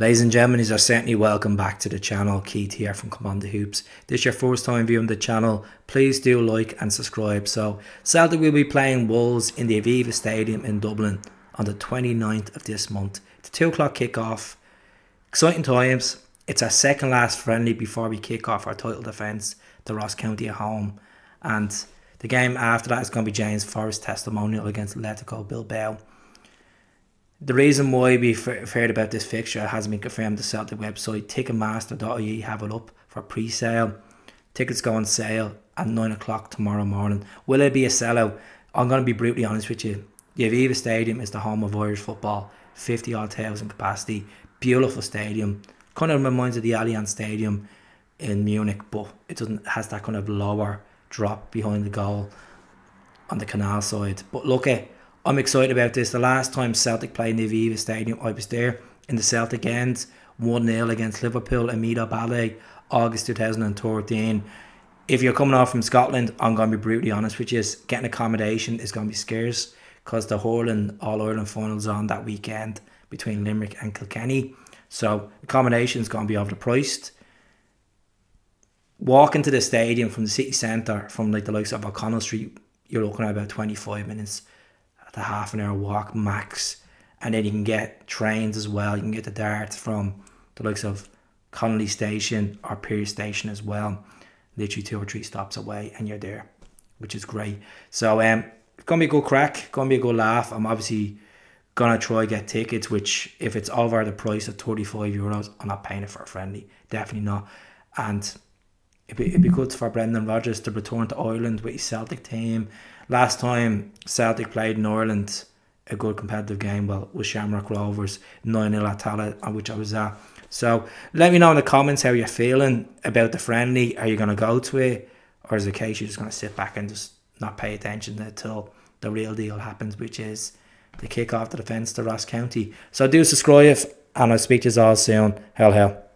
Ladies and gentlemen, are certainly welcome back to the channel. Keith here from The Hoops. This is your first time viewing the channel. Please do like and subscribe. So, Celtic will be playing Wolves in the Aviva Stadium in Dublin on the 29th of this month. It's 2 o'clock kickoff. Exciting times. It's our second last friendly before we kick off our title defence, the Ross County at home. And the game after that is going to be James Forrest testimonial against Atletico Bilbao. The reason why we've heard about this fixture hasn't been confirmed. The Celtic website Ticketmaster.ie have it up for pre-sale. Tickets go on sale at nine o'clock tomorrow morning. Will it be a sellout? I'm going to be brutally honest with you. The Aviva Stadium is the home of Irish football. 50 odd thousand capacity. Beautiful stadium. Kind of reminds of the Allianz Stadium in Munich, but it doesn't has that kind of lower drop behind the goal on the canal side. But look at I'm excited about this. The last time Celtic played in the Aviva Stadium, I was there in the Celtic ends, 1 0 against Liverpool Amido Baldé, August 2013. If you're coming off from Scotland, I'm going to be brutally honest with you, getting accommodation is going to be scarce because the Hurling All Ireland finals on that weekend between Limerick and Kilkenny. So accommodation is going to be overpriced. Walking to the stadium from the city centre, from like the likes of O'Connell Street, you're looking at about 25 minutes the half an hour walk max. And then you can get trains as well. You can get the darts from the likes of Connolly Station or Pearse Station as well. Literally two or three stops away and you're there, which is great. So um it's gonna be a good craic, gonna be a good laugh. I'm obviously gonna try get tickets, which if it's over the price of 35 euros, I'm not paying it for a friendly. Definitely not. And it'd be, it'd be good for Brendan Rodgers to return to Ireland with his Celtic team Last time Celtic played in Ireland, a good competitive game, well, with Shamrock Rovers 9 0 at Tallaght, uh, which I was at. So let me know in the comments how you're feeling about the friendly. Are you going to go to it? Or is it a case you're just going to sit back and just not pay attention until the real deal happens, which is the kick off the defence to Ross County? So do subscribe and I'll speak to you all soon. Hell, hell.